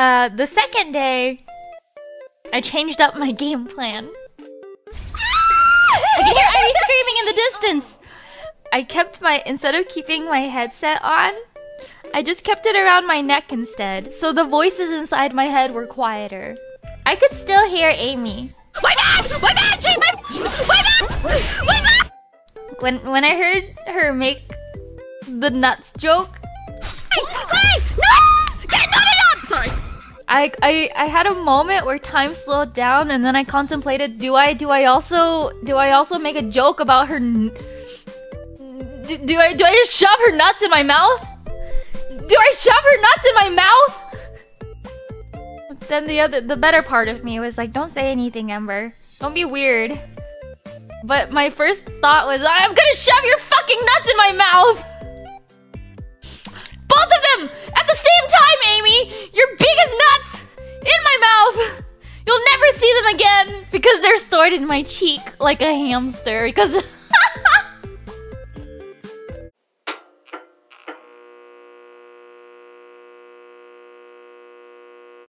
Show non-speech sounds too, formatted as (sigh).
Uh, the second day, I changed up my game plan. I can hear Ivy screaming in the distance. I kept my instead of keeping my headset on, I just kept it around my neck instead, so the voices inside my head were quieter. I could still hear Eimi. My bad! My bad! Jay, my, my bad! My bad! When when I heard her make the nuts joke, I, I I had a moment where time slowed down, and then I contemplated: Do I do I also do I also make a joke about her? Do, do I do I just shove her nuts in my mouth? Do I shove her nuts in my mouth? But then the other the better part of me was like, Don't say anything, Ember. Don't be weird. But my first thought was, I'm gonna shove your fucking nuts in my mouth. See them again because they're stored in my cheek like a hamster because (laughs)